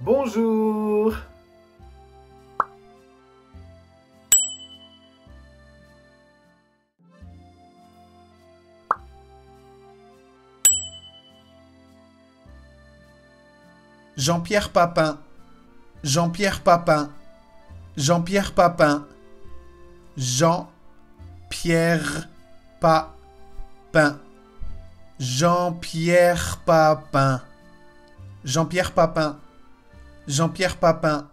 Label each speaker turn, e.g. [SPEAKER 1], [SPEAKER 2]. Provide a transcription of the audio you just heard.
[SPEAKER 1] Bonjour.
[SPEAKER 2] Jean-Pierre Papin. Jean-Pierre Papin. Jean-Pierre Papin. Jean-Pierre Papin. Jean-Pierre Papin. Jean-Pierre Papin. Jean-Pierre Papin.